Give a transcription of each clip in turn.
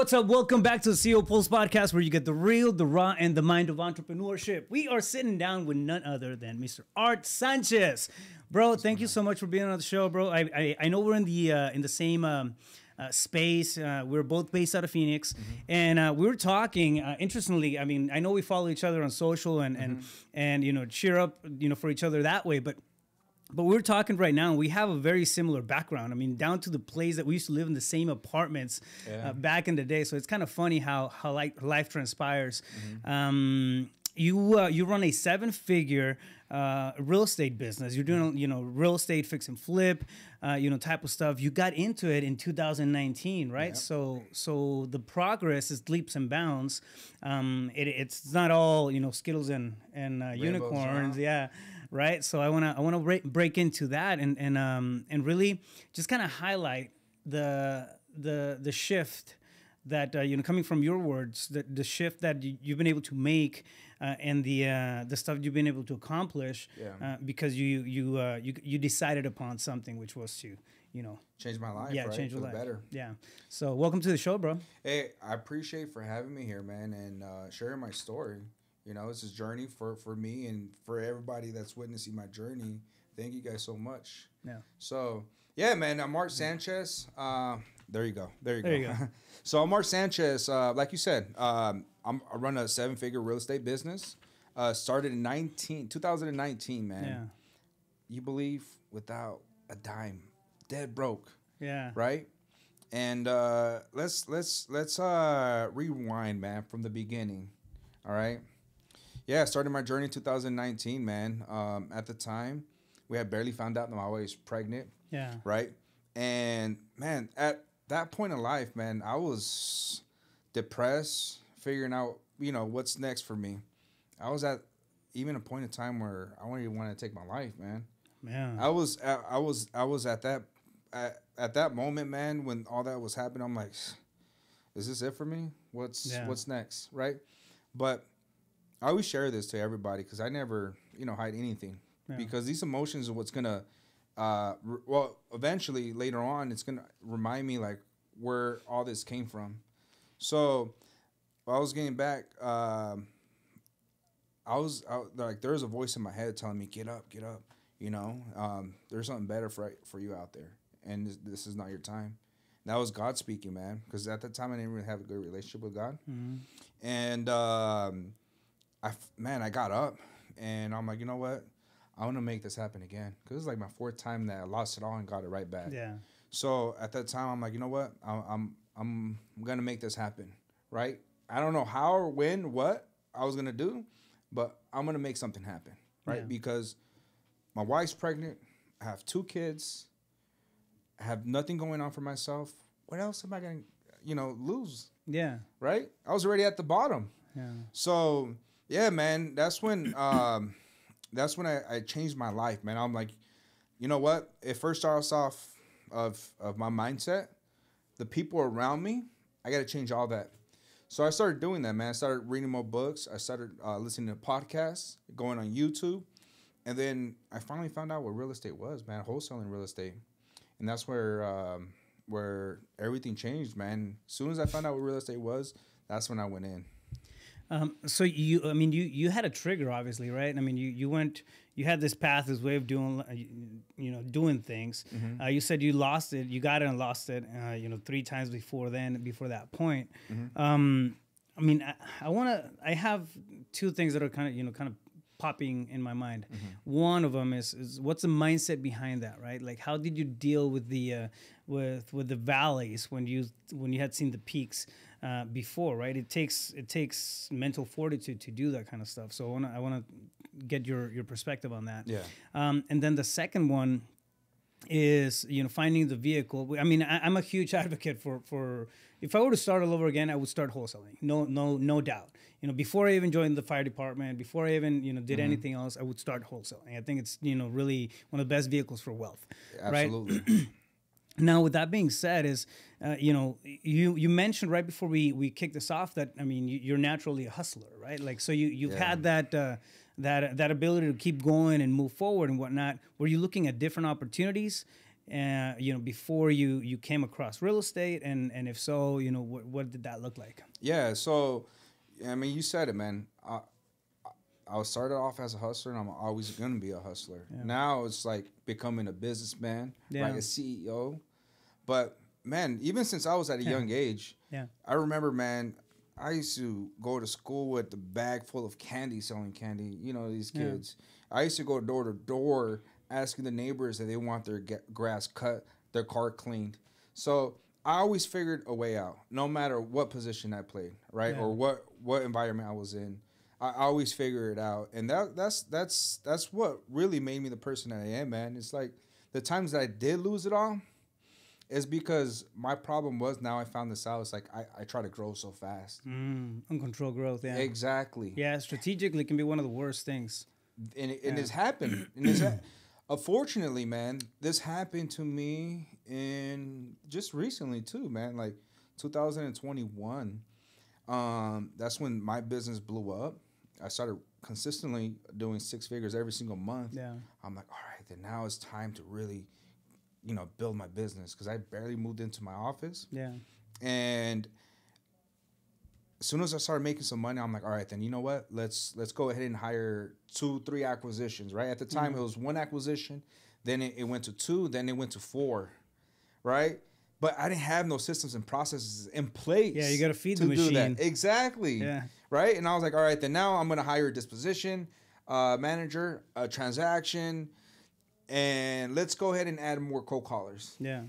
what's up? Welcome back to the CEO Pulse podcast, where you get the real, the raw, and the mind of entrepreneurship. We are sitting down with none other than Mr. Art Sanchez, bro. Thank you so much for being on the show, bro. I I, I know we're in the uh, in the same. Um, uh, space. Uh, we're both based out of Phoenix, mm-hmm. and uh, we were talking. Uh, interestingly, I mean, I know we follow each other on social and mm-hmm. and and you know cheer up, you know, for each other that way. But but we're talking right now. We have a very similar background. I mean, down to the place that we used to live in the same apartments yeah. uh, back in the day. So it's kind of funny how how like life transpires. Mm-hmm. Um, you uh, you run a seven figure uh, real estate business. You're doing you know real estate fix and flip, uh, you know type of stuff. You got into it in 2019, right? Yep. So so the progress is leaps and bounds. Um, it, it's not all you know skittles and and uh, unicorns, yeah right? So I wanna I wanna break, break into that and and um and really just kind of highlight the the the shift that uh, you know coming from your words the, the shift that you, have been able to make uh, and the uh, the stuff you've been able to accomplish yeah. Uh, because you you uh, you you decided upon something which was to you know change my life yeah right? change your life better yeah so welcome to the show bro hey i appreciate for having me here man and uh, sharing my story you know, it's a journey for for me and for everybody that's witnessing my journey. Thank you guys so much. Yeah. So yeah, man, I'm Art Sanchez. Uh, there you go. There you there go. You go. so I'm Art Sanchez. Uh, like you said, um, I'm, I run a seven figure real estate business. Uh, started in 19, 2019, man. Yeah. You believe without a dime, dead broke. Yeah. Right. And uh, let's let's let's uh, rewind, man, from the beginning. All right. Yeah, started my journey in 2019, man. Um, at the time, we had barely found out that my wife was pregnant. Yeah. Right. And man, at that point in life, man, I was depressed, figuring out, you know, what's next for me. I was at even a point in time where I didn't even want to take my life, man. Man. I was I was I was at that at, at that moment, man, when all that was happening, I'm like, is this it for me? What's yeah. what's next, right? But I always share this to everybody because I never, you know, hide anything yeah. because these emotions are what's gonna, uh, re- well, eventually later on, it's gonna remind me like where all this came from. So, I was getting back. Um, I was I, like, there's a voice in my head telling me, "Get up, get up." You know, um, there's something better for for you out there, and this, this is not your time. And that was God speaking, man. Because at that time, I didn't really have a good relationship with God, mm-hmm. and um, I man, I got up and I'm like, you know what? I want to make this happen again because it's like my fourth time that I lost it all and got it right back. Yeah. So at that time, I'm like, you know what? I'm I'm I'm, gonna make this happen, right? I don't know how or when, what I was gonna do, but I'm gonna make something happen, right? Yeah. Because my wife's pregnant. I have two kids. I have nothing going on for myself. What else am I gonna, you know, lose? Yeah. Right. I was already at the bottom. Yeah. So yeah, man. That's when um, that's when I, I changed my life, man. I'm like, you know what? It first starts off of of my mindset, the people around me. I got to change all that. So I started doing that, man. I started reading more books. I started uh, listening to podcasts, going on YouTube, and then I finally found out what real estate was, man. Wholesaling real estate, and that's where um, where everything changed, man. As soon as I found out what real estate was, that's when I went in. Um, so you, I mean, you you had a trigger, obviously, right? I mean, you you went, you had this path, this way of doing, uh, you know, doing things. Mm-hmm. Uh, you said you lost it, you got it and lost it, uh, you know, three times before then, before that point. Mm-hmm. Um, I mean, I, I want to, I have two things that are kind of, you know, kind of popping in my mind. Mm-hmm. One of them is, is what's the mindset behind that, right? Like, how did you deal with the uh, with with the valleys when you when you had seen the peaks? Uh, before, right? It takes it takes mental fortitude to do that kind of stuff. So I want to I want to get your your perspective on that. Yeah. Um, and then the second one is you know finding the vehicle. I mean, I, am a huge advocate for for if I were to start all over again, I would start wholesaling. No, no, no doubt. You know, before I even joined the fire department, before I even you know did mm-hmm. anything else, I would start wholesaling. I think it's you know really one of the best vehicles for wealth. Absolutely. Right? Now, with that being said, is uh, you know you you mentioned right before we we kicked this off that I mean you, are naturally a hustler, right? Like so you you've yeah. had that uh, that that ability to keep going and move forward and whatnot. Were you looking at different opportunities? uh, you know, before you you came across real estate, and and if so, you know, what what did that look like? Yeah, so I mean, you said it, man. I, I started off as a hustler, and I'm always gonna be a hustler. Yeah. Now it's like becoming a businessman, yeah. like a CEO. But man, even since I was at a yeah. young age, yeah, I remember, man, I used to go to school with a bag full of candy, selling candy. You know these kids. Yeah. I used to go door to door asking the neighbors that they want their grass cut, their car cleaned. So I always figured a way out, no matter what position I played, right, yeah. or what what environment I was in. I always figure it out, and that that's that's that's what really made me the person that I am, man. It's like the times that I did lose it all, is because my problem was now I found this out. It's like I, I try to grow so fast. Mm, uncontrolled growth, yeah. Exactly. Yeah, strategically can be one of the worst things. And, and yeah. it's happened. and it's ha- unfortunately, man, this happened to me in just recently too, man. Like 2021. Um, that's when my business blew up. I started consistently doing six figures every single month. Yeah. I'm like, all right, then now it's time to really – you know, build my business because I barely moved into my office. Yeah. And as soon as I started making some money, I'm like, all right, then you know what? Let's let's go ahead and hire two, three acquisitions. Right at the time, mm-hmm. it was one acquisition, then it, it went to two, then it went to four, right? But I didn't have no systems and processes in place. Yeah, you got to feed the machine. Exactly. Yeah. Right. And I was like, all right, then now I'm gonna hire a disposition uh, manager, a transaction, and let's go ahead and add more cold callers. Yeah.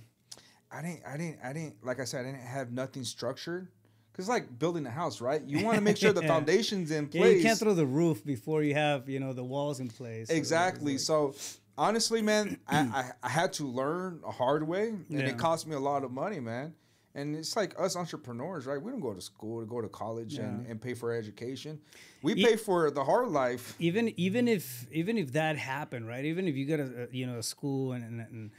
I didn't, I didn't, I didn't, like I said, I didn't have nothing structured. Cause like building a house, right? You want to make sure the yeah. foundation's in place. Yeah, you can't throw the roof before you have, you know, the walls in place. Exactly. So, so honestly, man, I, I, I, had to learn a hard way, and yeah. it cost me a lot of money, man. And it's like us entrepreneurs, right? We don't go to school to go to college yeah. and, and pay for education. We e- pay for the hard life. Even even if even if that happened, right? Even if you got a, a you know a school and, and, and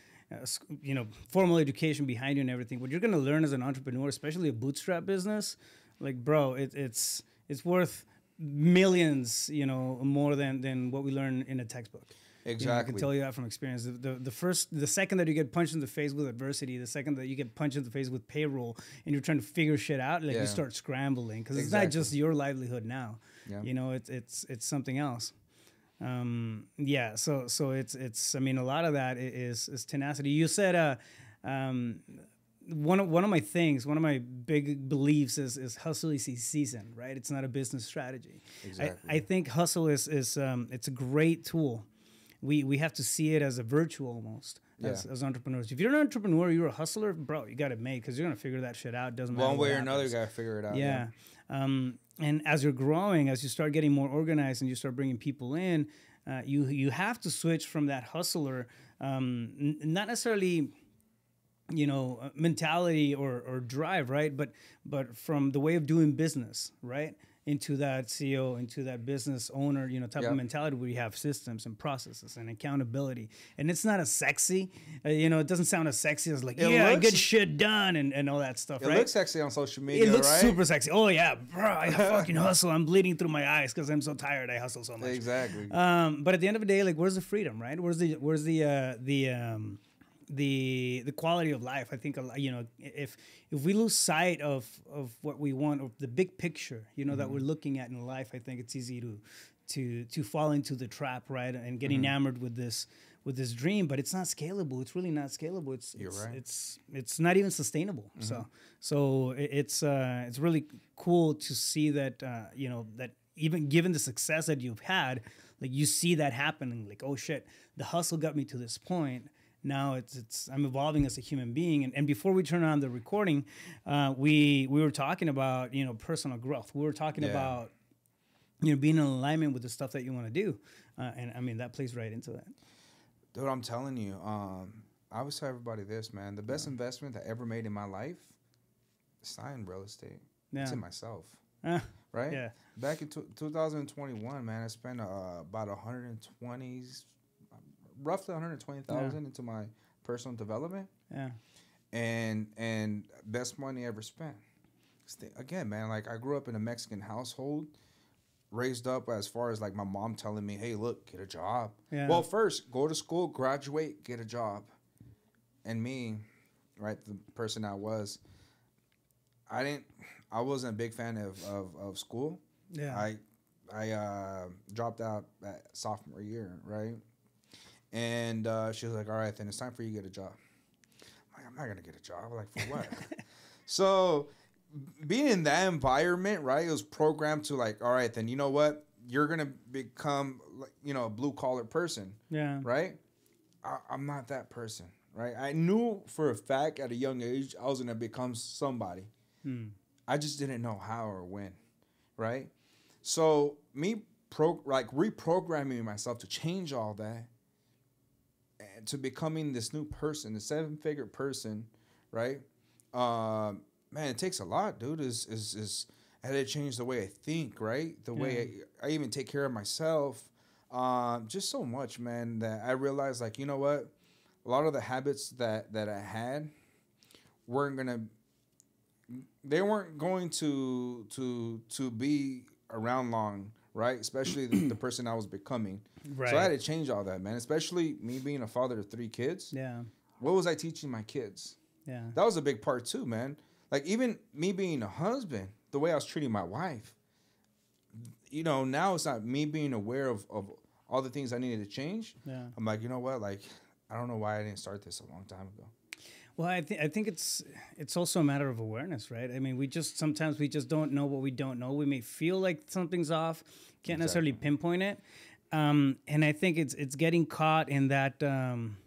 uh, you know formal education behind you and everything, what you're gonna learn as an entrepreneur, especially a bootstrap business, like bro, it, it's it's worth millions, you know, more than than what we learn in a textbook. Exactly. You know, I can tell you that from experience. The, the, the, first, the second that you get punched in the face with adversity, the second that you get punched in the face with payroll, and you're trying to figure shit out, like yeah. you start scrambling because exactly. it's not just your livelihood now. Yeah. You know, it's it's it's something else. Um, yeah. So so it's it's. I mean, a lot of that is is tenacity. You said uh, um, one of one of my things, one of my big beliefs is is hustle is season, right? It's not a business strategy. Exactly. I, I think hustle is is um, it's a great tool we we have to see it as a virtue almost yeah. as, as entrepreneurs. If you're an entrepreneur, you're a hustler, bro. You got it made because you're gonna figure that shit out. Doesn't matter one way or another. You gotta figure it out. Yeah. yeah. Um, and as you're growing, as you start getting more organized and you start bringing people in, uh, you you have to switch from that hustler, um, n- not necessarily you know uh, mentality or, or drive right but but from the way of doing business right into that CEO, into that business owner, you know, type yep. of mentality where you have systems and processes and accountability. And it's not as sexy, uh, you know, it doesn't sound as sexy as like, it yeah, looks, get shit done and, and all that stuff, it right? It looks sexy on social media, It looks right? super sexy. Oh, yeah, bro, I fucking hustle. I'm bleeding through my eyes because I'm so tired. I hustle so much. Exactly. Um, but at the end of the day, like, where's the freedom, right? Where's the, where's the, uh, the, um, the the quality of life. I think you know if if we lose sight of of what we want, of the big picture, you know mm-hmm. that we're looking at in life, I think it's easy to to to fall into the trap, right, and get mm-hmm. enamored with this with this dream. But it's not scalable. It's really not scalable. It's You're it's, right. it's it's not even sustainable. Mm-hmm. So so it's uh, it's really cool to see that uh, you know that even given the success that you've had, like you see that happening. Like oh shit, the hustle got me to this point now it's it's I'm evolving as a human being. And, and before we turn on the recording, uh, we we were talking about you know personal growth. We were talking yeah. about you know being in alignment with the stuff that you want to do, uh, and I mean that plays right into that. Dude, I'm telling you, um, I always tell everybody this, man. The best yeah. investment I ever made in my life, is not in real estate. Yeah. It's in myself. Uh, right? Yeah. Back in t- 2021, man, I spent uh, about 120 roughly 120,000 yeah. into my personal development. Yeah. And and best money ever spent. Again, man, like I grew up in a Mexican household, raised up as far as like my mom telling me, "Hey, look, get a job." Yeah. Well, first go to school, graduate, get a job. and me, right, the person I was, I didn't, I wasn't a big fan of of, of school. Yeah. I I uh, dropped out at sophomore year, right? And uh, she was like, "All right, then it's time for you to get a job." I'm like, "I'm not gonna get a job. Like for what?" so being in that environment, right? It was programmed to like, "All right, then you know what? You're gonna become, you know, a blue collar person." Yeah. Right. I, I'm not that person, right? I knew for a fact at a young age I was gonna become somebody. Hmm. I just didn't know how or when, right? So me pro like reprogramming myself to change all that to becoming this new person, the seven figure person, right? Uh, man, it takes a lot, dude. Is is is I had to change the way I think, right? The way I, I even take care of myself. Um, just so much, man, that I realized like, you know what? A lot of the habits that that I had weren't gonna they weren't going to to to be around long, right? Especially the, the person I was becoming. Right. So I had to change all that, man. Especially me being a father of three kids. Yeah. What was I teaching my kids? Yeah. That was a big part too, man. Like even me being a husband, the way I was treating my wife. You know, now it's not me being aware of, of all the things I needed to change. Yeah. I'm like, you know what? Like, I don't know why I didn't start this a long time ago. Well, I think I think it's it's also a matter of awareness, right? I mean, we just sometimes we just don't know what we don't know. We may feel like something's off, can't necessarily pinpoint it, um, and I think it's it's getting caught in that um,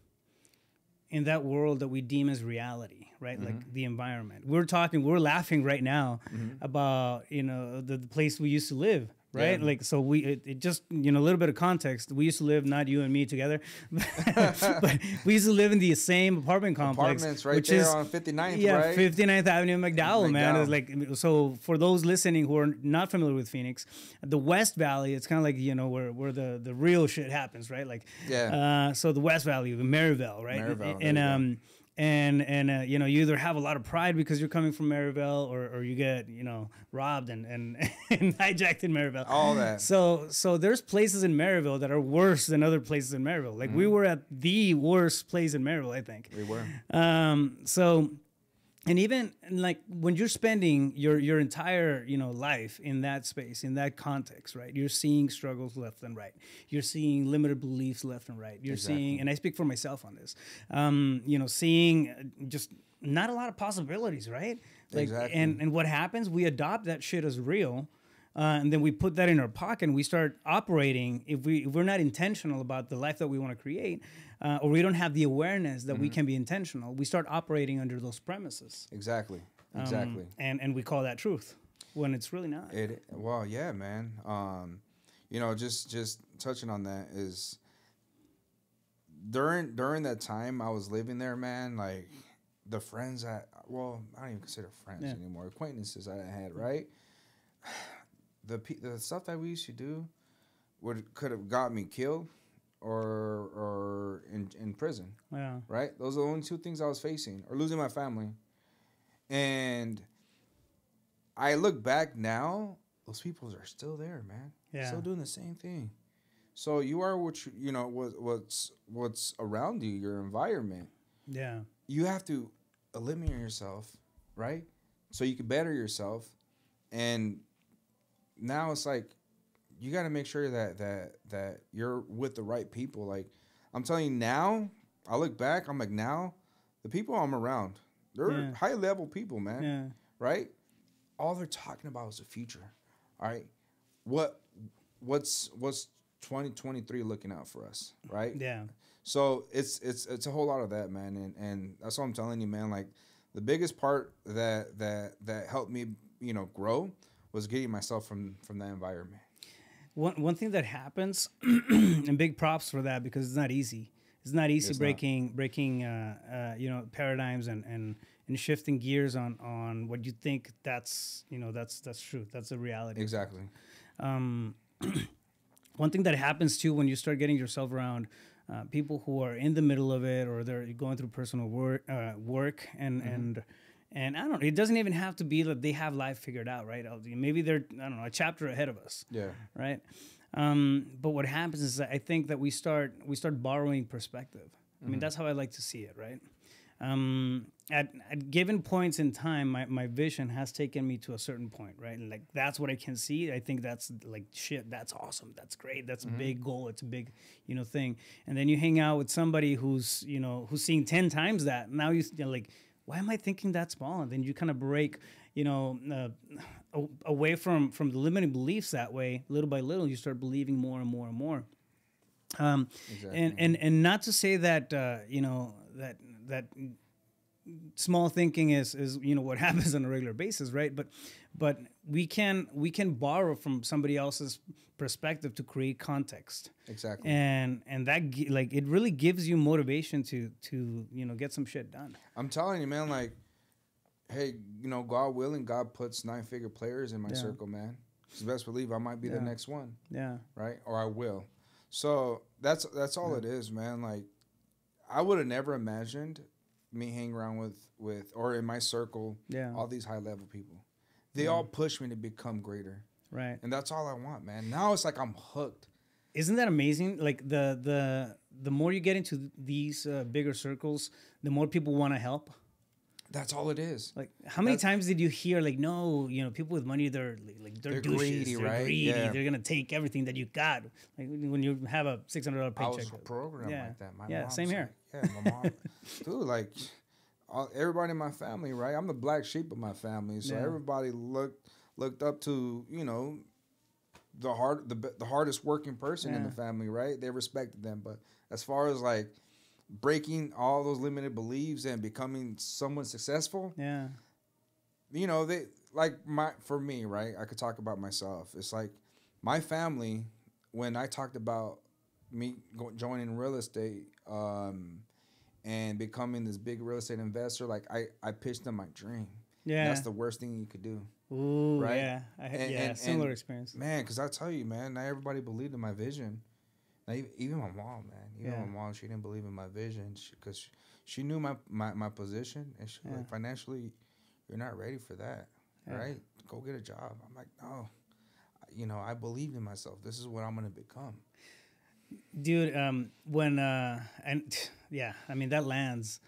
in that world that we deem as reality, right? Like the environment. We're talking, we're laughing right now about you know the, the place we used to live. Right, Yeah. like so we it, it just you know a little bit of context. We used to live not you and me together, but we used to live in the same apartment complex, Apartments right which there is on 59th, yeah, right? 59th Avenue, McDowell, man. It's like so for those listening who are not familiar with Phoenix, the West Valley, it's kind of like you know where where the the real shit happens, right? Like Yeah. Uh, so the West Valley, the Maryvale, right? Maryvale, and, go. um. And and uh, you know you either have a lot of pride because you're coming from Maryvale, or, or you get you know robbed and, and, and hijacked in Maryvale. All that. So so there's places in Maryvale that are worse than other places in Maryvale. Like Mm-hmm. we were at the worst place in Maryvale, I think. We were. Um, so, and even like when you're spending your your entire you know life in that space, in that context, right? You're seeing struggles left and right. You're seeing limited beliefs left and right. You're seeing, and I speak for myself on this. Um, you know, seeing uh, just not a lot of possibilities, right? Like, Exactly. and and what happens? We adopt that shit as real. Uh, and then we put that in our pocket and we start operating if we if we're not intentional about the life that we want to create uh, or we don't have the awareness that Mm-hmm. we can be intentional we start operating under those premises Exactly. Um, Exactly. and and we call that truth when it's really not It well, yeah, man. Um, you know, just just touching on that is during during that time I was living there, man. Like the friends that well, I don't even consider friends Yeah. anymore. Acquaintances I had, right? The the stuff that we used to do would could have got me killed or or in in prison yeah right? Those are the only two things I was facing, or losing my family. And I look back now, those people are still there, man. Yeah. Still doing the same thing. So you are what you, you know what what's what's around you, your environment. yeah You have to eliminate yourself, right? So you can better yourself. And now it's like you got to make sure that that that you're with the right people. Like I'm telling you now, I look back, I'm like now, the people I'm around, they're Yeah. high level people, man. yeah Right? All they're talking about is the future. All right. What what's what's 2023 looking out for us, right? yeah So it's it's it's a whole lot of that, man, and and that's what I'm telling you, man. Like the biggest part that that that helped me, you know, grow was getting myself from from that environment. one one thing that happens and big props for that because it's not easy it's not easy It's not. breaking breaking uh, uh, you know paradigms and and and shifting gears on on what you think that's you know that's that's true that's a reality Exactly. um, one thing that happens too when you start getting yourself around uh, people who are in the middle of it or they're going through personal work, uh, work and and and I don't know. It doesn't even have to be that they have life figured out, right? Maybe they're I don't know a chapter ahead of us, Yeah. right? Um, but what happens is that I think that we start we start borrowing perspective. I mean, that's how I like to see it, right? um, at, at given points in time, my, my vision has taken me to a certain point, right? And like that's what I can see. I think that's like shit. That's awesome. That's great. That's mm-hmm. a big goal. It's a big, you know, thing. And then you hang out with somebody who's, you know, who's seeing ten times that. Now you, you're like, why am I thinking that small? And then you kind of break, you know, uh, away from from the limiting beliefs that way. Little by little, you start believing more and more and more. Um, exactly. and and and not to say that uh, you know that that small thinking is is you know what happens on a regular basis right? But but we can we can borrow from somebody else's perspective to create context. Exactly. And and that like it really gives you motivation to to you know get some shit done. I'm telling you man like hey you know god willing god puts nine figure players in my yeah. circle man. Just best believe i might be yeah. the next one. Yeah. Right? Or i will. So that's that's all yeah. it is man. Like i would have never imagined me hang around with with or in my circle, yeah, all these high level people. They yeah. all push me to become greater. Right. And that's all I want, man. Now it's like I'm hooked. Isn't that amazing? Like the the the more you get into these uh, bigger circles, the more people want to help. That's all it is. Like, how many That's, times did you hear like, no, you know, people with money, they're like, they're, they're douches, greedy, they're right? greedy, yeah. they're gonna take everything that you got. Like when you have a six hundred dollar paycheck. I was programmed yeah. like that. My yeah, same here. Like, yeah, my mom, dude, like, all, everybody in my family, right? I'm the black sheep of my family, so yeah. everybody looked looked up to, you know, the hard the the hardest working person in the family, right? They respected them, but as far as like breaking all those limited beliefs and becoming someone successful. Yeah. You know, they like my for me, right? I could talk about myself. It's like my family when I talked about me joining real estate um, and becoming this big real estate investor, like I I pitched them my dream. Yeah. And that's the worst thing you could do. Ooh, right? yeah. I, and, yeah, and, similar and, experience. Man, because I tell you, man, not everybody believed in my vision. Even my mom, man, even yeah. my mom, she didn't believe in my vision because she, she, knew my, my, my position and she yeah. like financially, you're not ready for that, yeah. right? Go get a job. I'm like, no, you know, I believed in myself. This is what I'm gonna become. Dude, um, when uh, and yeah, I mean that lands.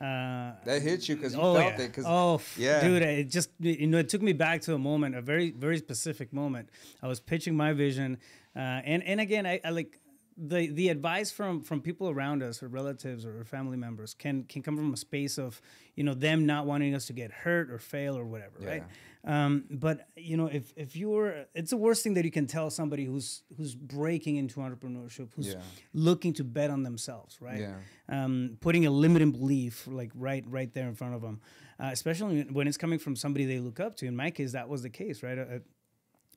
Uh, that hits you because you oh, felt yeah. it. Cause, oh, yeah, dude, it just you know it took me back to a moment, a very very specific moment. I was pitching my vision, uh, and and again, I, I like the the advice from from people around us or relatives or family members can can come from a space of you know them not wanting us to get hurt or fail or whatever yeah. right um, but you know if if you're it's the worst thing that you can tell somebody who's who's breaking into entrepreneurship who's yeah. looking to bet on themselves right yeah. um, putting a limiting belief like right right there in front of them uh, especially when it's coming from somebody they look up to in my case that was the case right uh,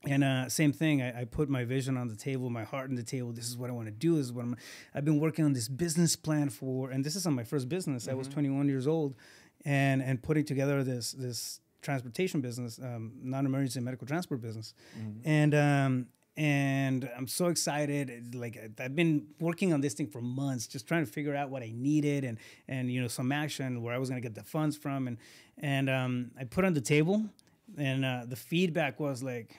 and uh, same thing, I, I, put my vision on the table, my heart on the table. This is what I want to do. This is what I'm. I've been working on this business plan for, and this is on my first business. Mm-hmm. I was mm-hmm. 21 years old, and and putting together this this transportation business, um, non-emergency medical transport business, mm-hmm. and um, and I'm so excited. Like I've been working on this thing for months, just trying to figure out what I needed and and you know some action where I was gonna get the funds from, and and um, I put on the table, and uh, the feedback was like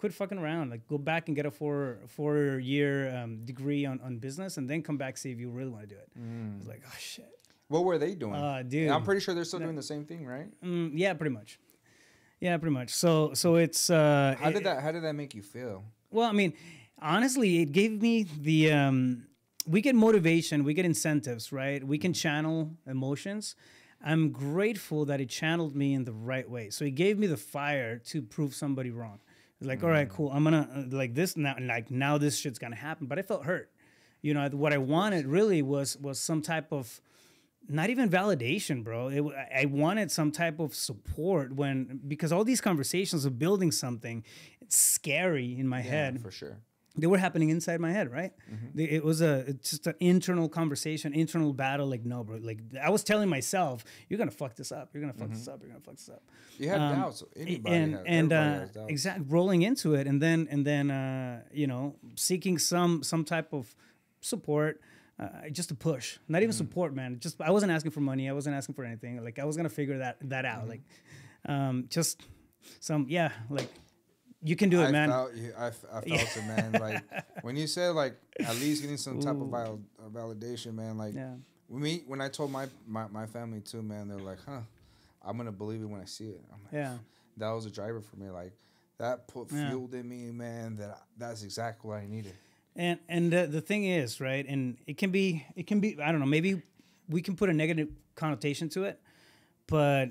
quit fucking around. Like go back and get a four four year um, degree on, on business, and then come back see if you really want to do it. Mm. I was like, oh shit. What were they doing? Uh, dude, I'm pretty sure they're still doing the same thing, right? Mm, yeah, pretty much. Yeah, pretty much. So so it's. Uh, how did that How did that make you feel? Well, I mean, honestly, it gave me the. Um, we get motivation, we get incentives, right? We can channel emotions. I'm grateful that it channeled me in the right way. So it gave me the fire to prove somebody wrong. It's like, mm. all right, mm. cool. I'm gonna uh, like this now. Like now, this shit's gonna happen. But I felt hurt. You know, what I wanted really was was some type of not even validation, bro. It, I wanted some type of support when because all these conversations of building something, it's scary in my yeah, head for sure they were happening inside my head, right? Mm-hmm. It was a just an internal conversation, internal battle. Like, no, bro. Like, I was telling myself, "You're gonna fuck this up. You're gonna fuck mm-hmm. this up. You're gonna fuck this up." You had um, doubts. Anybody and has, and uh, exactly rolling into it, and then and then uh, you know seeking some some type of support. Uh, just to push, not even mm-hmm. support, man. Just I wasn't asking for money. I wasn't asking for anything. Like I was gonna figure that that out. Mm-hmm. Like, um, just some yeah, like you can do it, I man. Felt, I, I felt it, man. Like when you said like at least getting some type Ooh. of val- uh, validation, man. Like yeah. me when I told my, my my family too, man, they're like, huh, I'm gonna believe it when I see it. I'm like, Yeah. that was a driver for me. Like that put Yeah. fueled in me, man. That that's exactly what I needed. And and the, the thing is, right? And it can be it can be I don't know, maybe we can put a negative connotation to it, but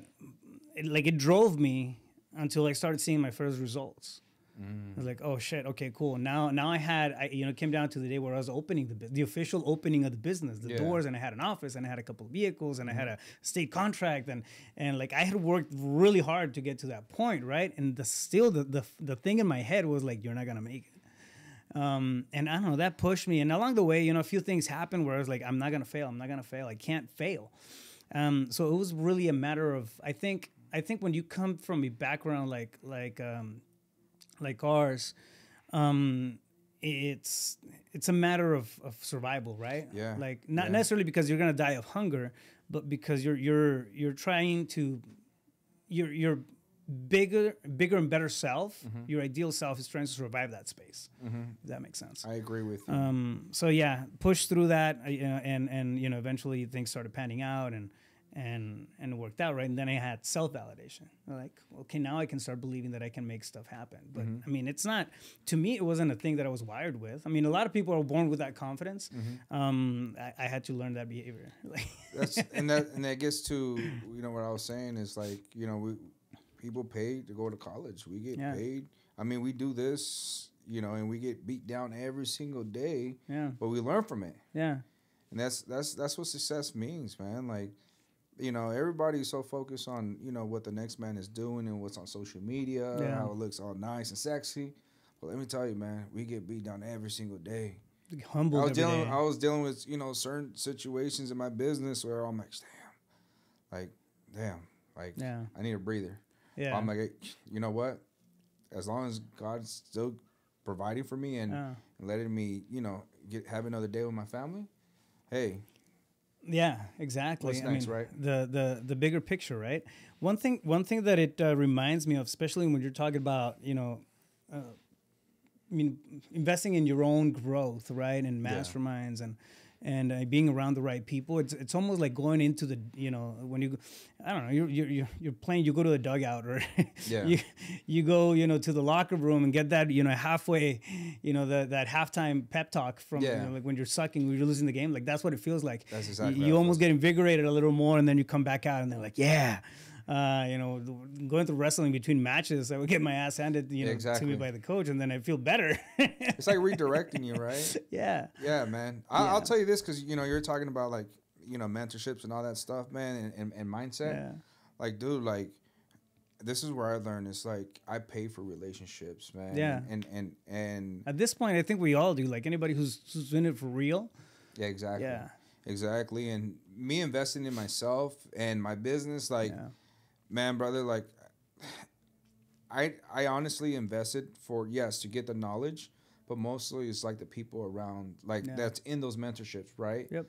it, like it drove me until I started seeing my first results. I was like, oh shit, okay, cool. Now now I had I you know came down to the day where I was opening the the official opening of the business, the Yeah. doors, and I had an office and I had a couple of vehicles and I had a state contract and and like I had worked really hard to get to that point, right? And the still the the, the thing in my head was like, you're not gonna make it um, and I don't know that pushed me. And along the way, you know, a few things happened where I was like, I'm not gonna fail. I'm not gonna fail. I can't fail. Um, so it was really a matter of I think I think when you come from a background like like um, like ours, um, it's it's a matter of, of survival, right? Yeah, Like not yeah. necessarily because you're gonna die of hunger, but because you're you're you're trying to your your bigger bigger and better self, Mm-hmm. your ideal self is trying to survive that space. If that makes sense. I agree with you. Um, so yeah, push through that, uh, you know, and and you know, eventually things started panning out and and and it worked out right. And then I had self validation. Like, okay, now I can start believing that I can make stuff happen. But Mm-hmm. I mean, it's not to me. It wasn't a thing that I was wired with. I mean, a lot of people are born with that confidence. Mm-hmm. Um, I, I had to learn that behavior. That's and that and that gets to you know what I was saying is like you know we people pay to go to college. We get Yeah. paid. I mean, we do this, you know, and we get beat down every single day, yeah, but we learn from it. yeah, And that's that's that's what success means, man. Like, you know, everybody's so focused on you know what the next man is doing and what's on social media, Yeah. how it looks all nice and sexy. But let me tell you, man, we get beat down every single day. humble. I was dealing. I was dealing with you know certain situations in my business where I'm like, damn, like, damn, like, Yeah. I need a breather. yeah, I'm like, you know what? As long as God's still providing for me and, and letting me, you know, get have another day with my family, hey, Yeah, exactly. What's I next, mean, right? The the the bigger picture, right? One thing one thing that it uh, reminds me of, especially when you're talking about, you know, uh, I mean, investing in your own growth, right, and Yeah. masterminds and and uh, being around the right people. It's it's almost like going into the, you know, when you, go I don't know, you're you're you're, you're playing, you go to the dugout or Yeah. you you go, you know, to the locker room and get that, you know, halfway, you know, the, that halftime pep talk from, Yeah. you know, like when you're sucking, when you're losing the game, like that's what it feels like. That's You- exactly You, it almost get invigorated a little more, and then you come back out, and they're like, yeah. Uh, you know, going through wrestling between matches, I would get my ass handed, you know, to me by the coach, and then I feel better. it's like redirecting you, right? yeah, Yeah, man. I, Yeah. I'll tell you this because you know you're talking about like you know mentorships and all that stuff, man, and, and, and mindset. yeah, Like, dude, like this is where I learned. It's like I pay for relationships, man. Yeah. And and and At this point, I think we all do. Like anybody who's, who's in it for real. yeah, exactly. Yeah. Exactly. And me investing in myself and my business, like, Yeah. Man, brother, like, I I honestly invested for yes to get the knowledge, but mostly it's like the people around, like Yeah. that's in those mentorships, right? Yep.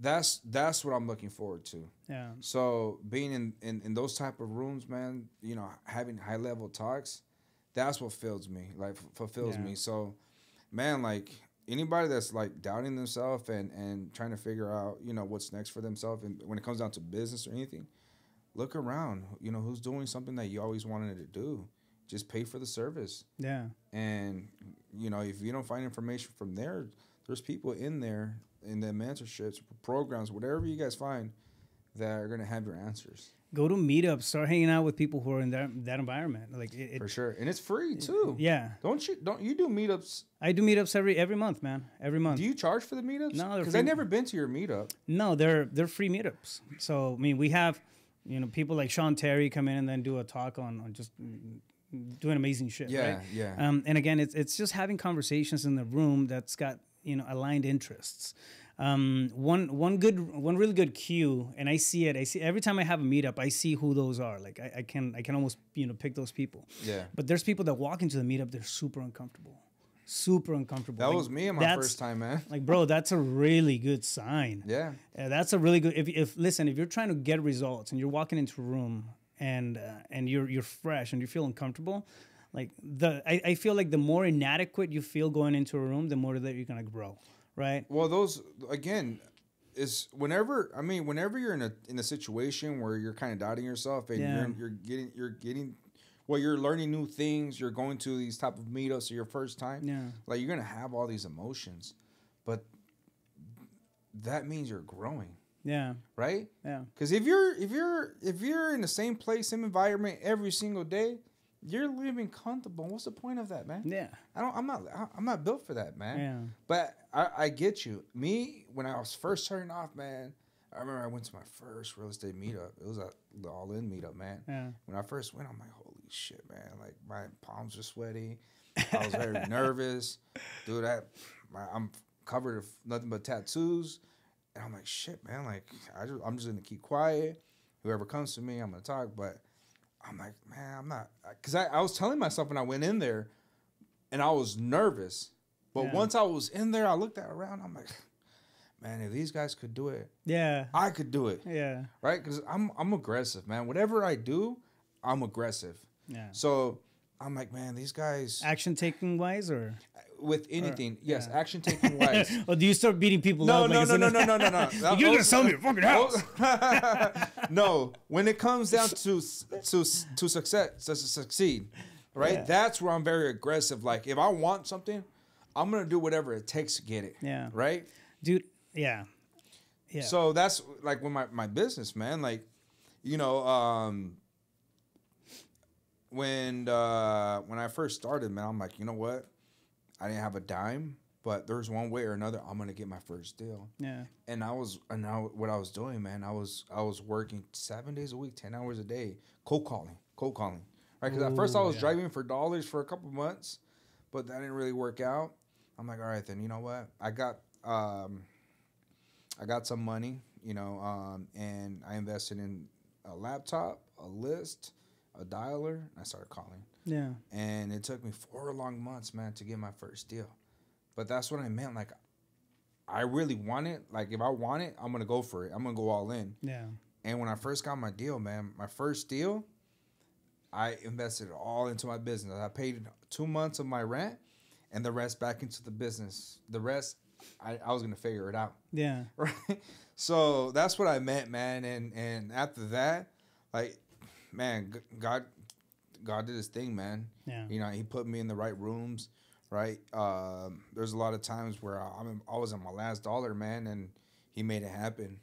That's that's what I'm looking forward to. Yeah. So being in, in, in those type of rooms, man, you know, having high level talks, that's what fills me, like f- fulfills Yeah. me. So, man, like anybody that's like doubting themselves and and trying to figure out, you know, what's next for themselves, and when it comes down to business or anything, look around. You know, who's doing something that you always wanted to do. Just pay for the service, Yeah. and you know, if you don't find information from there, there's people in there in the mentorships programs, whatever you guys find, that are gonna have your answers Go to meetups. Start hanging out with people who are in that that environment. Like it. it for sure, and it's free too. yeah. Don't you? Don't you do meetups? I do meetups every every month, man. Every month. Do you charge for the meetups? No, because. I've never been to your meetup. No, they're they're free meetups. So I mean, we have you know people like Sean Terry come in and then do a talk on, on just doing amazing shit. Yeah, right? yeah. Um, and again, it's it's just having conversations in the room that's got you know aligned interests. Um, one one good one really good cue, and I see it. I see every time I have a meetup, I see who those are. Like I, I can I can almost you know pick those people. Yeah. But there's people that walk into the meetup, they're super uncomfortable, super uncomfortable. That Like, was me on my first time, man. Like, bro, that's a really good sign. Yeah. That's a really good. If, if listen, if you're trying to get results and you're walking into a room and uh, and you're you're fresh and you're feeling comfortable, like the I, I feel like the more inadequate you feel going into a room, the more that you're gonna grow, right? Well, those again, is whenever I mean whenever you're in a in a situation where you're kind of doubting yourself and Yeah. you're you're getting you're getting well you're learning new things you're going to these type of meetups for your first time Yeah. like you're gonna have all these emotions but that means you're growing Yeah. right Yeah. because if you're if you're if you're in the same place same environment every single day you're living comfortable what's the point of that man Yeah. I don't I'm not I'm not built for that man Yeah. but I, I get you. Me, when I was first starting off, man, I remember I went to my first real estate meetup. It was a all in meetup, man. Yeah. When I first went, I'm like, shit, man. Like my palms are sweaty. I was very nervous. Dude, I, my, I'm covered of nothing but tattoos. And I'm like, shit, man. Like, I just, I'm just gonna keep quiet. Whoever comes to me, I'm gonna talk. But I'm like, man, I'm not. Because I, I was telling myself when I went in there, and I was nervous. But Yeah. once I was in there, I looked at around. I'm like, man, if these guys could do it, Yeah. I could do it, Yeah. right? Because I'm I'm aggressive, man. Whatever I do, I'm aggressive. Yeah. So I'm like, man, these guys Action taking wise or with anything, yes, yeah. action taking wise. or do you start beating people No, up? no, like, no, no, soon no, no, no, no. You're gonna sell me a fucking house. no, when it comes down to to to success to succeed, right? Yeah. That's where I'm very aggressive. Like if I want something, I'm gonna do whatever it takes to get it. Yeah. Right. Dude, yeah. Yeah. So that's like when my my business, man. Like, you know, um, when uh when I first started, man, I'm like, you know what? I didn't have a dime, but there's one way or another I'm gonna get my first deal. yeah. and I was and I, what I was doing, man, I was I was working seven days a week, ten hours a day, cold calling, cold calling, right? Because at first I was yeah. driving for dollars for a couple months, but that didn't really work out. I'm like, all right, then you know what? I got um, I got some money, you know, um, and I invested in a laptop, a list, a dialer, and I started calling Yeah. and it took me four long months, man, to get my first deal. But that's what I meant. Like, I really want it. Like, if I want it, I'm gonna go for it. I'm gonna go all in. Yeah. And when I first got my deal, man, my first deal, I invested it all into my business. I paid two months of my rent, and the rest back into the business. The rest, I, I was gonna figure it out. Yeah. Right. So that's what I meant, man. And and after that, like, man, God, God did His thing, man. Yeah. You know, He put me in the right rooms, right. Um, there's a lot of times where I'm I was on my last dollar, man, and He made it happen.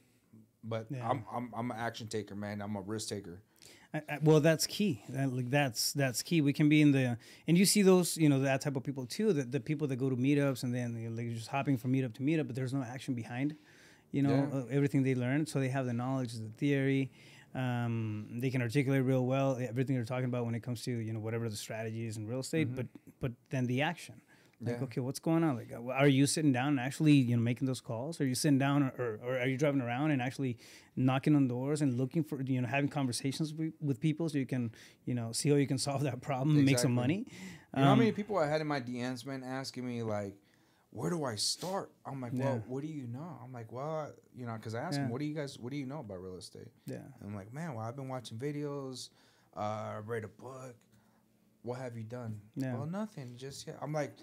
But Yeah. I'm I'm I'm an action taker, man. I'm a risk taker. I, I, well, that's key. That, like that's that's key. We can be in the and you see those you know that type of people too. The, the people that go to meetups and then they're like just hopping from meetup to meetup, but there's no action behind. You know Yeah. uh, everything they learn, so they have the knowledge, the theory. Um, they can articulate real well everything they're talking about when it comes to you know whatever the strategy is in real estate. But but then the action. Like Yeah. okay, what's going on? Like, uh, are you sitting down and actually, you know, making those calls? Are you sitting down, or, or, or are you driving around and actually knocking on doors and looking for, you know, having conversations with, with people so you can, you know, see how you can solve that problem, and make some money? You know how Um, many people I had in my DMs, man, asking me like, "Where do I start?" I'm like, "Well, Yeah. what do you know?" I'm like, "Well, you know," because I asked Yeah. them, "What do you guys? What do you know about real estate?" Yeah, And I'm like, "Man, well, I've been watching videos, uh, read a book. What have you done?" Yeah. Well, nothing. Just yeah. I'm like,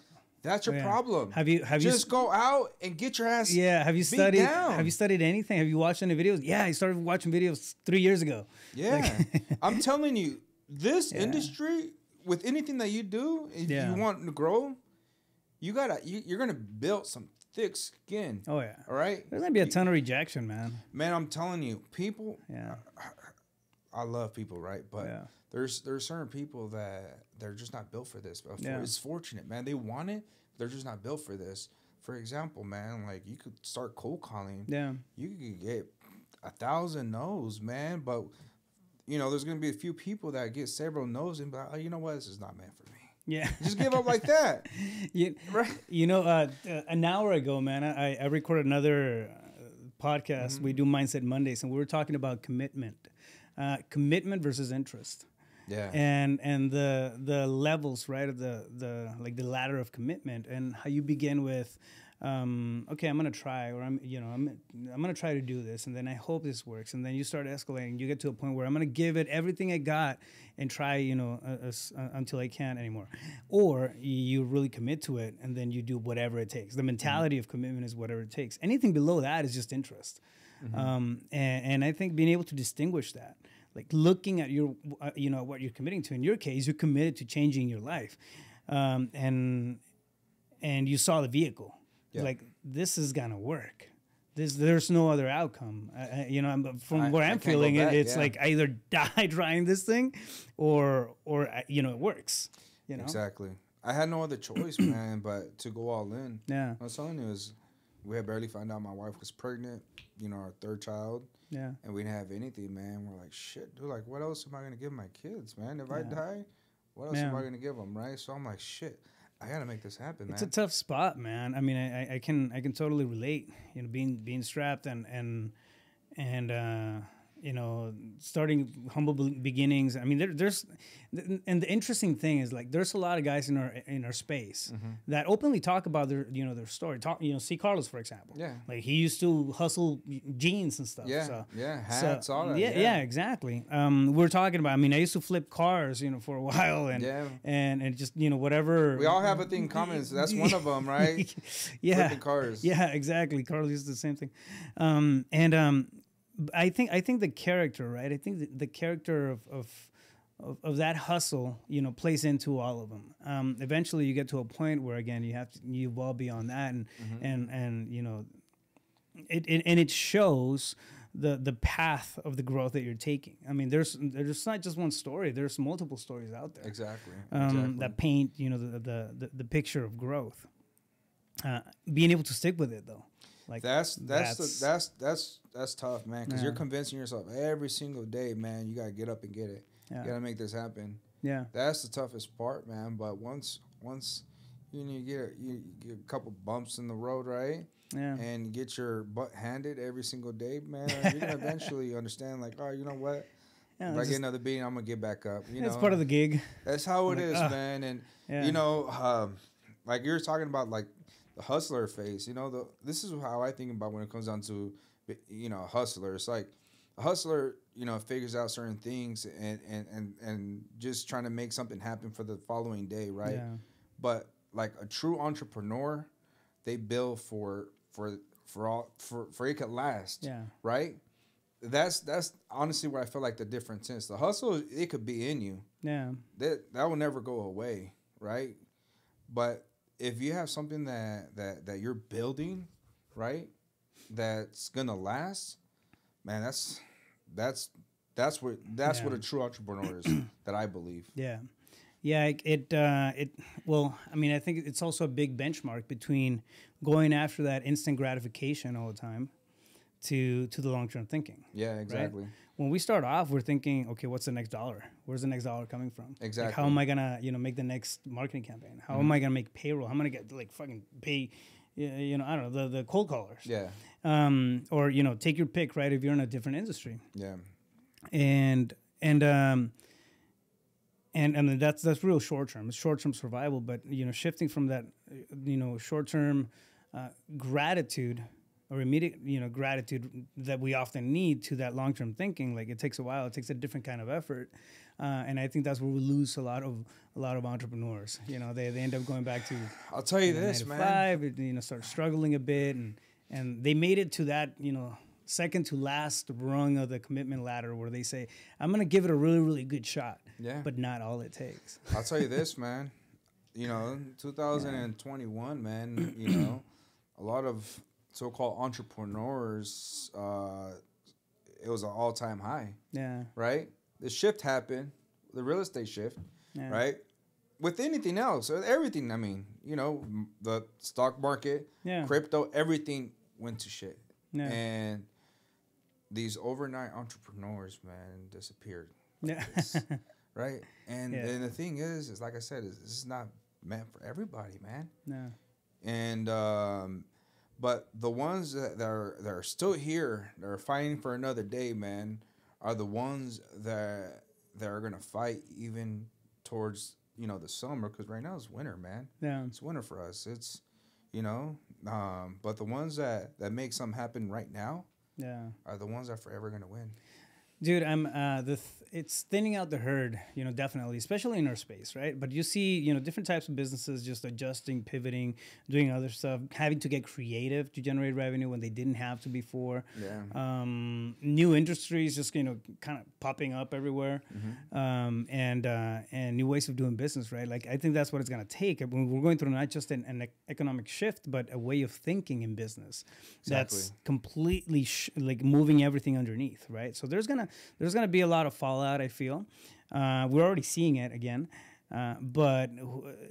"That's your Yeah. problem. Have you have you just go out and get your ass." yeah have you studied down. have you studied anything? Have you watched any videos? Yeah, I started watching videos three years ago. Yeah, I'm telling you, this Yeah. industry with anything that you do, if Yeah. you want to grow, you gotta you, you're gonna build some thick skin. Oh yeah, All right, there's gonna be a ton of rejection, man. man. I'm telling you, people. Yeah, I love people, right? But Yeah. there's there's certain people that they're just not built for this. But Yeah. it's fortunate, man. They want it. They're just not built for this. For example, man, like you could start cold calling. yeah, You could get a thousand no's, man. But you know, there's gonna be a few people that get several no's and be like, oh, you know what, this is not meant for me. Yeah. Just give up like that, you, right? You know, uh, uh, an hour ago, man, I, I recorded another uh, podcast. Mm-hmm. We do Mindset Mondays, and we were talking about commitment, uh, commitment versus interest, Yeah. and and the the levels, right, of the the like the ladder of commitment, and how you begin with. Um, okay, I'm gonna try, or I'm, you know, I'm, I'm gonna try to do this, and then I hope this works, and then you start escalating. You get to a point where I'm gonna give it everything I got and try, you know, uh, uh, until I can't anymore, or you really commit to it, and then you do whatever it takes. The mentality mm-hmm. of commitment is whatever it takes. Anything below that is just interest, mm-hmm. um, and, and I think being able to distinguish that like looking at your uh, you know what you're committing to in your case you're committed to changing your life um, and and you saw the vehicle yeah. like this is gonna work this there's no other outcome uh, you know from I, what i'm feeling it, it's yeah. like I either die trying this thing or or uh, you know it works you know exactly i had no other choice man but to go all in yeah i was telling you is we had barely found out my wife was pregnant you know our third child yeah. And we didn't have anything, man. We're like, shit, dude. Like, what else am I gonna give my kids, man? If yeah. I die, what else yeah. am I gonna give them, right? So I'm like, shit. I gotta make this happen, it's man. A tough spot, man. I mean, I, I can I can totally relate. You know, being being strapped and and and uh, you know, starting humble beginnings. I mean, there, there's, and the interesting thing is like, there's a lot of guys in our in our space mm-hmm. that openly talk about their, you know, their story. Talk, you know, see Carlos for example. Yeah. Like he used to hustle jeans and stuff. Yeah. So, yeah. Hats, so, all that. Yeah, yeah. Yeah. Exactly. Um, we're talking about. I mean, I used to flip cars, you know, for a while, and yeah. and and just you know whatever. We all have a thing in common. So that's one of them, right? yeah. Flipping cars. Yeah. Exactly. Carlos used the same thing, um, and um, I think I think the character, right? I think the, the character of, of of, of, that hustle, you know, plays into all of them. Um, eventually, you get to a point where again you have to you evolve beyond that, and mm-hmm. and and you know, it, it and it shows the the path of the growth that you're taking. I mean, there's there's not just one story. There's multiple stories out there. Exactly. Um, exactly. That paint, you know, the the the, the picture of growth. Uh, being able to stick with it though. Like that's that's that's the, that's, that's that's tough, man. Because yeah. you're convincing yourself every single day, man. You gotta get up and get it. Yeah. You gotta make this happen. Yeah, that's the toughest part, man. But once once you know you get you get a couple bumps in the road, right? Yeah, and get your butt handed every single day, man. you're gonna eventually understand, like, oh, you know what? Yeah, if I get another beating, I'm gonna get back up. You that's know, part of the gig. That's how it like, is, uh, man. And yeah. you know, um, like you're talking about, like the hustler phase. You know, the this is how I think about when it comes down to you know a hustler. It's like a hustler, you know, figures out certain things and and and and just trying to make something happen for the following day, right? Yeah. But like a true entrepreneur, they build for for for all for for it could last. Yeah. Right. That's that's honestly where I feel like the difference is. The hustle, it could be in you. Yeah. That that will never go away, right? But if you have something that that that you're building, right, that's gonna last, man, that's that's that's what that's yeah. what a true entrepreneur is. that I believe. Yeah. Yeah, it it, uh, it well, I mean, I think it's also a big benchmark between going after that instant gratification all the time to to the long term thinking. Yeah, exactly. Right? when we start off, we're thinking, okay, what's the next dollar? Where's the next dollar coming from? Exactly. Like, how am I gonna, you know, make the next marketing campaign? How mm-hmm. am I gonna make payroll? How am I gonna get like fucking pay? You know, I don't know the the cold callers. Yeah. Um, or you know, take your pick, right? If you're in a different industry. Yeah. And and um, and and that's that's real short term. It's short term survival, but you know, shifting from that, you know, short term uh, gratitude or immediate you know gratitude that we often need to that long term thinking like it takes a while it takes a different kind of effort uh, and I think that's where we lose a lot of a lot of entrepreneurs you know they, they end up going back to I'll tell you, you know, this man five, you know start struggling a bit and and they made it to that you know second to last rung of the commitment ladder where they say I'm gonna give it a really really good shot yeah but not all it takes I'll tell you this man you know 2021 yeah. man you know a lot of so-called entrepreneurs, uh, it was an all-time high. Yeah. Right. The shift happened, the real estate shift. Yeah. Right. With anything else, everything. I mean, you know, the stock market, yeah. crypto, everything went to shit. Yeah. And these overnight entrepreneurs, man, disappeared. Yeah. right. And yeah. and the thing is, is like I said, is this is not meant for everybody, man. No. And um, but the ones that, that are that are still here, that are fighting for another day, man, are the ones that that are gonna fight even towards you know the summer because right now it's winter, man. Yeah, it's winter for us. It's you know. Um, but the ones that that make something happen right now, yeah, are the ones that are forever gonna win. Dude, I'm uh, the th- it's thinning out the herd, you know, definitely, especially in our space, right? But you see, you know, different types of businesses just adjusting, pivoting, doing other stuff, having to get creative to generate revenue when they didn't have to before. Yeah. Um, new industries just you know kind of popping up everywhere, mm-hmm. um, and uh, and new ways of doing business, right? Like I think that's what it's gonna take. When we're going through not just an, an economic shift, but a way of thinking in business exactly. that's completely sh- like moving everything underneath, right? So there's gonna there's going to be a lot of fallout. I feel uh, we're already seeing it again, uh, but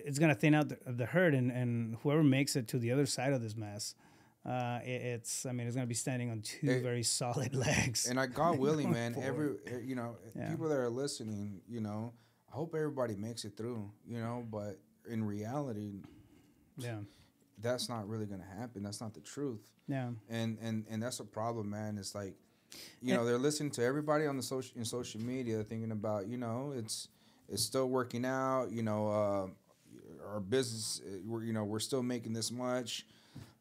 it's going to thin out the, the, herd, and, and whoever makes it to the other side of this mess. Uh, it, it's I mean it's gonna be standing on two it, very solid legs. And I God willing, man, every eh, you know yeah. people that are listening, you know, I hope everybody makes it through, you know. But in reality, yeah, that's not really gonna happen. That's not the truth. Yeah, and and and that's a problem, man. It's like you know they're listening to everybody on the social in social media thinking about you know it's it's still working out you know uh, our business uh, we're you know we're still making this much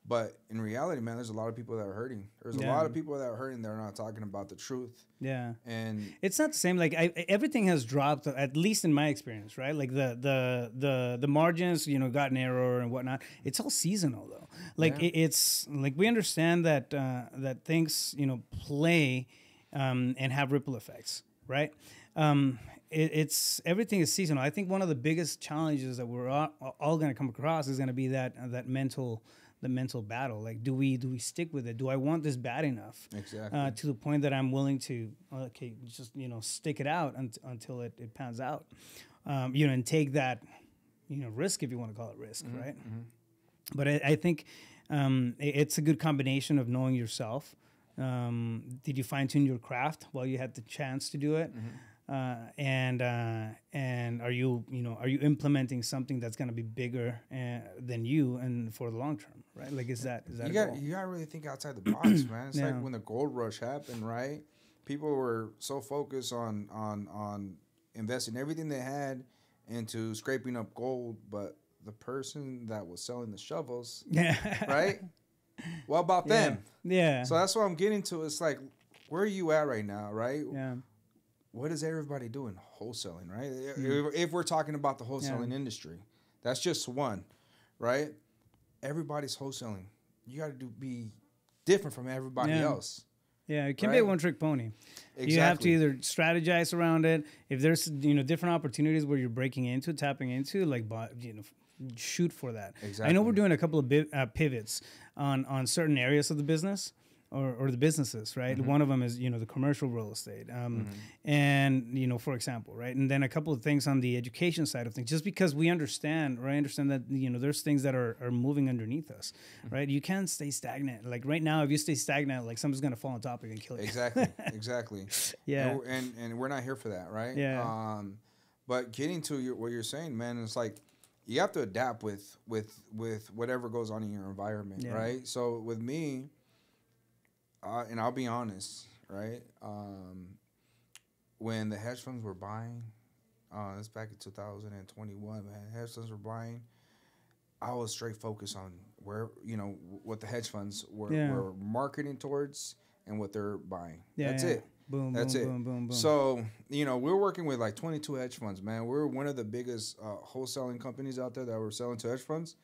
but in reality, man, there's a lot of people that are hurting. There's yeah. a lot of people that are hurting. They're not talking about the truth. Yeah, and it's not the same. Like I, everything has dropped, at least in my experience, right? Like the the the the margins, you know, got narrower and whatnot. It's all seasonal though. Like yeah. it, it's like we understand that uh, that things, you know, play um, and have ripple effects, right? Um, it, it's everything is seasonal. I think one of the biggest challenges that we're all, all going to come across is going to be that uh, that mental the mental battle. Like, do we do we stick with it? Do I want this bad enough? Exactly. Uh, to the point that I'm willing to okay, just you know, stick it out un- until it, it pans out. Um, you know, and take that you know risk if you want to call it risk, mm-hmm. right? Mm-hmm. But I, I think um, it, it's a good combination of knowing yourself. Um, did you fine tune your craft while you had the chance to do it? Mm-hmm uh, and uh, and are you you know are you implementing something that's going to be bigger uh, than you and for the long term right? Like is that is that you got you got to really think outside the box man. It's yeah. like when the gold rush happened right? People were so focused on on on investing everything they had into scraping up gold but the person that was selling the shovels yeah. right? What about yeah. them? Yeah. So that's what i'm getting to. It's like where are you at right now right? Yeah what is everybody doing? Wholesaling, right? Mm-hmm. If, we're talking about the wholesaling yeah. industry, that's just one, right? Everybody's wholesaling. You got to do be different from everybody yeah. else. Yeah, it can right? be a one trick pony. Exactly. You have to either strategize around it. If there's you know different opportunities where you're breaking into, tapping into, like you know, shoot for that. Exactly. I know we're doing a couple of bi- uh, pivots on on certain areas of the business or, or the businesses, right? Mm-hmm. One of them is you know the commercial real estate, um, mm-hmm. and you know for example, right, and then a couple of things on the education side of things. Just because we understand, right, I understand that you know there's things that are, are moving underneath us, mm-hmm. right? You can't stay stagnant. Like right now, if you stay stagnant, like something's gonna fall on top of you and kill you. Exactly, exactly. yeah, and, and, and we're not here for that, right? Yeah. Um, but getting to your, what you're saying, man, it's like you have to adapt with with with whatever goes on in your environment, yeah. right? So with me uh, and I'll be honest, right? Um, when the hedge funds were buying, uh, it's back in 2021, man. Hedge funds were buying. I was straight focused on where you know what the hedge funds were, yeah. were marketing towards and what they're buying. Yeah, That's yeah. it. Boom, That's boom, it. Boom, boom, boom. So you know we're working with like 22 hedge funds, man. We're one of the biggest uh, wholesaling companies out there that were selling to hedge funds.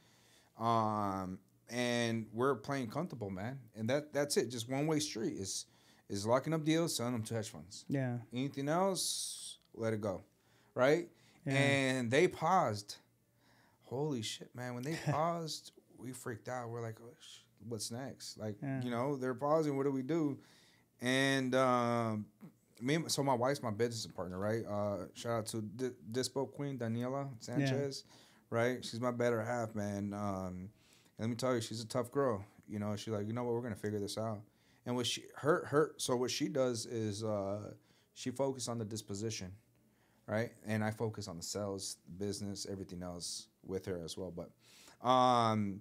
Um, and we're playing comfortable, man. And that that's it. Just one way street is is locking up deals, selling them to hedge funds. Yeah. Anything else, let it go, right? Yeah. And they paused. Holy shit, man! When they paused, we freaked out. We're like, oh, what's next? Like, yeah. you know, they're pausing. What do we do? And um, me, so my wife's my business partner, right? Uh, shout out to D- Dispo Queen Daniela Sanchez, yeah. right? She's my better half, man. Um, let me tell you, she's a tough girl. You know, she's like, you know what, we're gonna figure this out. And what she her her so what she does is uh, she focuses on the disposition, right? And I focus on the sales, business, everything else with her as well. But um,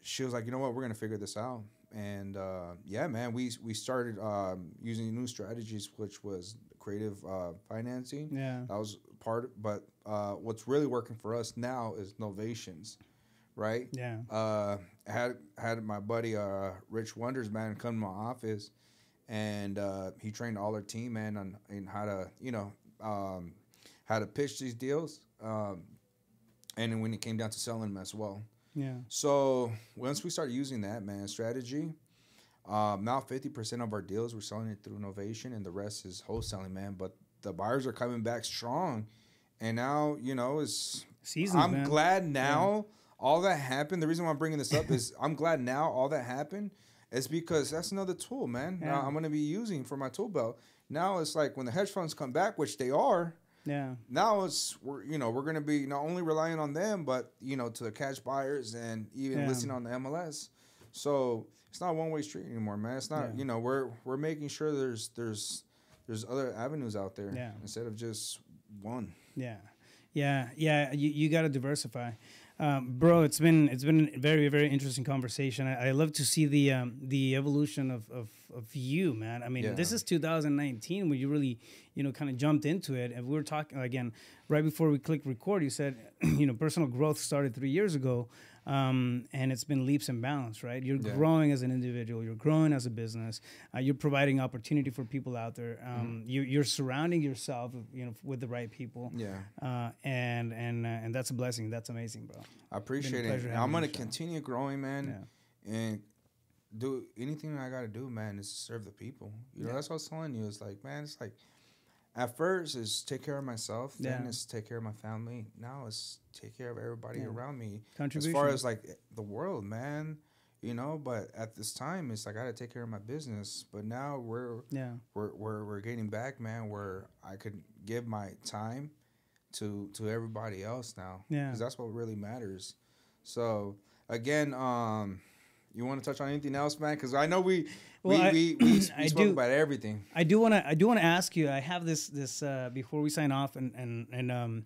she was like, you know what, we're gonna figure this out. And uh, yeah, man, we we started um, using new strategies, which was creative uh, financing. Yeah, that was part. But uh, what's really working for us now is novations right? Yeah. Uh, had had my buddy uh, Rich Wonders man come to my office, and uh, he trained all our team man on in how to you know um, how to pitch these deals, um, and then when it came down to selling them as well. Yeah. So once we started using that man strategy, um, now fifty percent of our deals we're selling it through Novation, and the rest is wholesaling, man. But the buyers are coming back strong, and now you know it's. Seasons, I'm man. glad now all that happened. The reason why I'm bringing this up is I'm glad now all that happened is because that's another tool, man. Yeah. Now I'm gonna be using for my tool belt. Now it's like when the hedge funds come back, which they are. Yeah. Now it's we're you know we're gonna be not only relying on them, but you know to the cash buyers and even Yeah. listing on the MLS. So it's not one way street anymore, man. It's not Yeah. you know we're we're making sure there's there's there's other avenues out there Yeah. instead of just one. Yeah, yeah, yeah. You, you got to diversify, um, bro. It's been it's been a very very interesting conversation. I, I love to see the um, the evolution of, of of you, man. I mean, Yeah. this is 2019 when you really you know kind of jumped into it. And we were talking again right before we clicked record. You said you know personal growth started three years ago. Um, and it's been leaps and bounds, right? You're Yeah. growing as an individual. You're growing as a business. Uh, you're providing opportunity for people out there. Mm-hmm. Um, you, you're surrounding yourself, you know, with the right people Yeah. uh, and and uh, and that's a blessing. That's amazing, bro. I appreciate it. pleasure And having I'm gonna on the show. continue growing, man, Yeah. and do anything I gotta do, man, is serve the people. You know, Yeah. that's what I was telling you. It's like, man, it's like at first is take care of myself, then Yeah. it's take care of my family. Now it's take care of everybody Yeah. around me. As far as like the world, man, you know. But at this time, it's like I gotta take care of my business. But now we're yeah, we're we're, we're getting back, man, where I could give my time to to everybody else now. Yeah. because that's what really matters. So again, um, you want to touch on anything else, man? Because I know we Well, we, I- we, we, we spoke do- about everything. I do want to. I do want to ask you. I have this this uh, before we sign off, and and and um,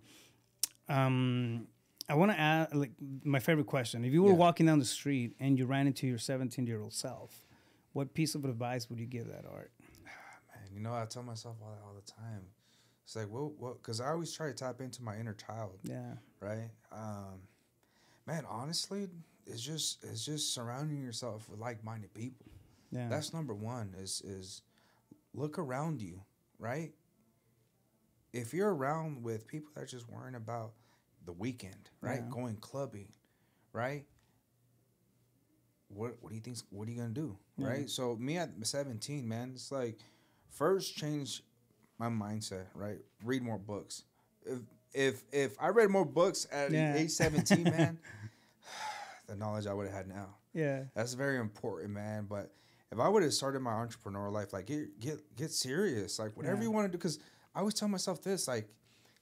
um, I want to ask like my favorite question. If you were Yeah. walking down the street and you ran into your 17 year old self, what piece of advice would you give that art? Man, you know, I tell myself all that all the time. It's like, well, what? Because I always try to tap into my inner child. Yeah, right? Um, man, honestly, it's just it's just surrounding yourself with like-minded people. yeah, That's number one. Is is look around you, right? If you're around with people that are just worrying about the weekend, right? Yeah. Going clubbing, right? What what do you think? What are you gonna do, Yeah. right? So me at 17, man, it's like first change my mindset, right? Read more books. If if if I read more books at Yeah. age 17, man, the knowledge I would have had now. yeah, That's very important, man. But if I would have started my entrepreneurial life, like get get get serious, like whatever Yeah. you want to do, because I always tell myself this, like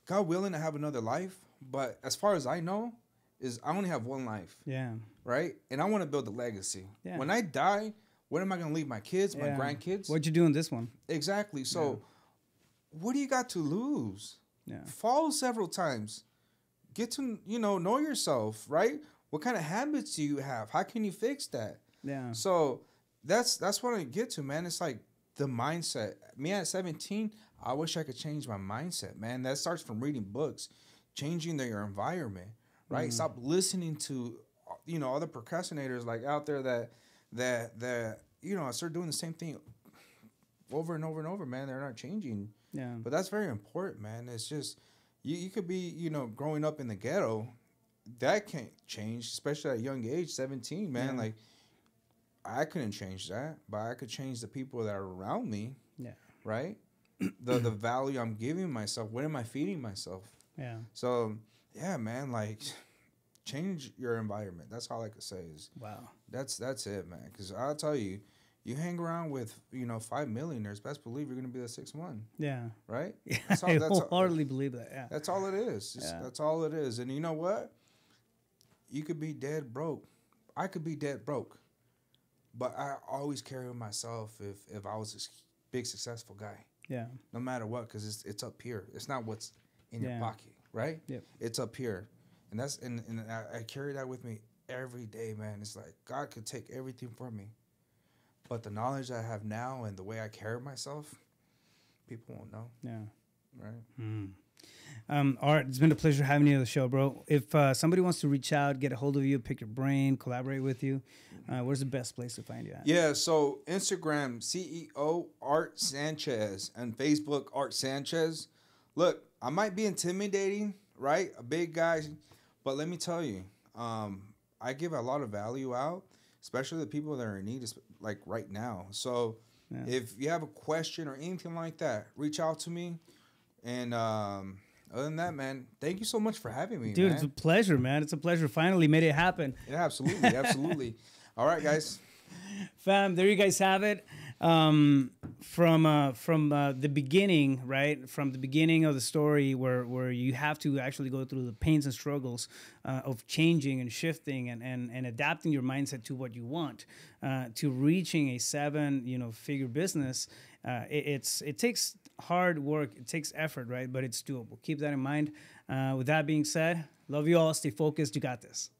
God willing to have another life, but as far as I know, is I only have one life, yeah, right? And I want to build a legacy. Yeah. When I die, what am I gonna leave my kids, my grandkids? What'd you do in this one? exactly. So, what do you got to lose? Yeah, fall several times get to you know know yourself right what kind of habits do you have? How can you fix that? Yeah, so that's that's what i get to man. It's like the mindset. Me at 17 i wish i could change my mindset man. That starts from reading books changing the, your environment right? Mm-hmm. Stop listening to you know other procrastinators like out there that that that you know start doing the same thing over and over and over man. They're not changing. Yeah, but that's very important, man. It's just you, you could be, you know, growing up in the ghetto, that can't change, especially at a young age, 17, man. Yeah. Like I couldn't change that, but I could change the people that are around me, yeah, right? the the value I'm giving myself, what am I feeding myself? yeah. So, yeah, man, like change your environment. That's all I could say is Wow. that's that's it, man. Cuz I'll tell you, you hang around with, you know, 5 millionaires, best believe you're going to be the 6th one, Yeah. right? Yeah, That's all- I that's all- wholeheartedly believe that. Yeah. That's all it is. It's- Yeah. That's all it is. And you know what? You could be dead broke. I could be dead broke. But I always carry myself if if I was a big successful guy, Yeah. no matter what, because it's it's up here. It's not what's in Yeah. your pocket, right? Yep. It's up here, and that's and, and I, I carry that with me every day, man. It's like God could take everything from me, but the knowledge I have now and the way I carry myself, people won't know, Yeah. right? Mm. Um, Art, it's been a pleasure having you on the show, bro. If uh, somebody wants to reach out, get a hold of you, pick your brain, collaborate with you, uh, where's the best place to find you at? Yeah, so Instagram, CEO Art Sanchez, and Facebook, Art Sanchez. Look, I might be intimidating, right? A big guy, but let me tell you, um, I give a lot of value out, especially the people that are in need, like right now. So yeah. if you have a question or anything like that, reach out to me. And um, other than that, man, thank you so much for having me, dude. Man. It's a pleasure, man. It's a pleasure. Finally made it happen. Yeah, absolutely, absolutely. All right, guys. Fam, there you guys have it. Um, from uh, from uh, the beginning, right? From the beginning of the story, where where you have to actually go through the pains and struggles uh, of changing and shifting and, and and adapting your mindset to what you want, uh, to reaching a seven you know figure business. Uh, it, it's it takes hard work, it takes effort, right? But it's doable. Keep that in mind. Uh, with that being said, love you all. Stay focused. You got this.